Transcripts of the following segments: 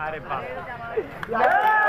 अरे बाप।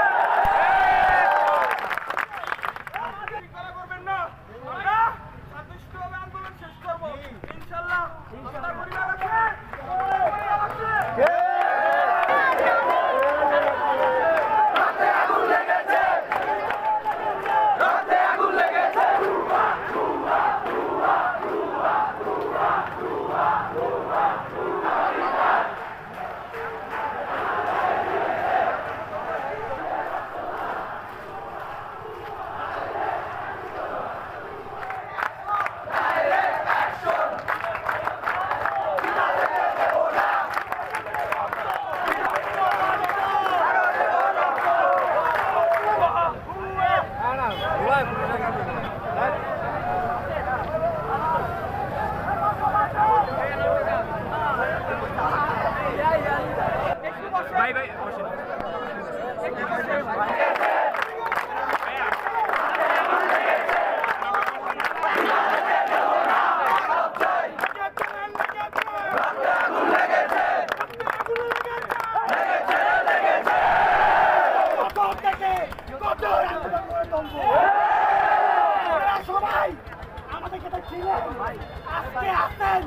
আজকে আসেন।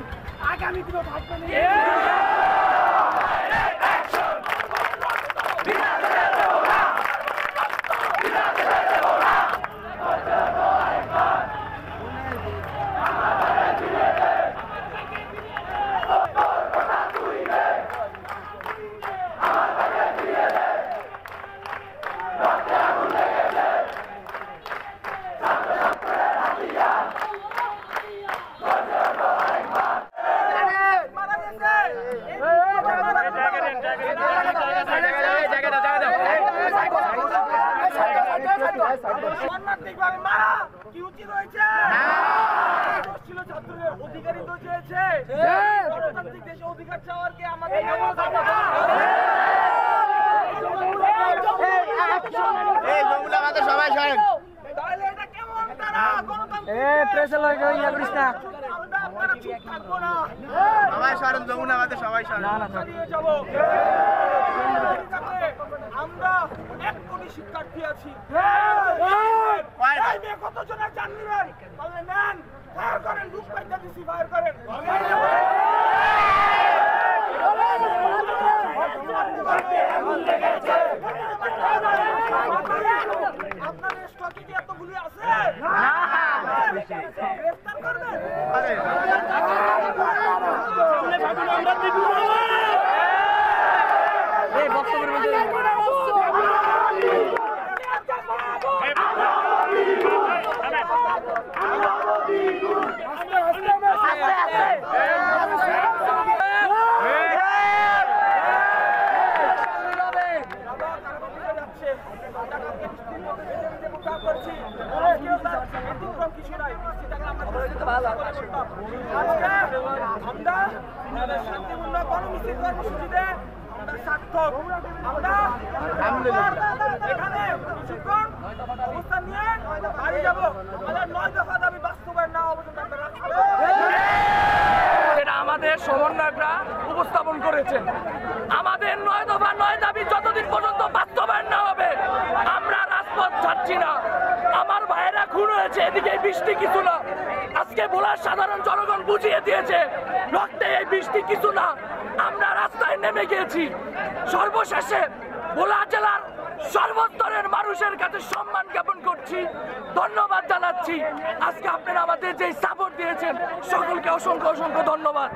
আগামী দিনও থাকবেন। সাংঘাতিকভাবে মারা! কি উচিত হয়েছে? ছিল ছাত্রদের অধিকারই তো চেয়েছে গণতান্ত্রিক দেশে অধিকার চাওয়ার কি আমাদের এই জঙ্গলা মাঝে সবাই সরেন। তাহলে এটা কেমন তারা? গণতান্ত্রিক এ প্রেসে লয় করিস না। আমরা আপনারা চুপ থাকব না। সবাই সরেন যমুনা সবাই সরেন চালিয়ে যাব আমরা এক শিক্ষার্থী আছি? কতজনের জান নিবেন? তাহলে নেন। ফায়ার করেন লুক দিছি ফায়ার করেন। আপনাদের স্টকে কি এতগুলি আছে? গ্রেফতার করবেন? এই দাবি আমাদের সমন্বয়করা উপস্থাপন করেছেন। আমাদের নয় দফা নয় দাবি যতদিন পর্যন্ত বাস্তবায়ন না হবে আমরা রাজপথ ছাড়ছি না আমার ভাইয়েরা খুন হয়েছে, এদিকে বৃষ্টি কিছু না। আজকে ভোলার সাধারণ জনগণ বুঝিয়ে দিয়েছে, রক্তে এই বৃষ্টি কিছু না। আমরা রাস্তায় নেমে গিয়েছি। সর্বশেষে ভোলা জেলার সর্বস্তরের মানুষের কাছে সম্মান জ্ঞাপন করছি, ধন্যবাদ জানাচ্ছি। আজকে আপনারা আমাদের যে সাপোর্ট দিয়েছেন, সকলকে অসংখ্য অসংখ্য ধন্যবাদ।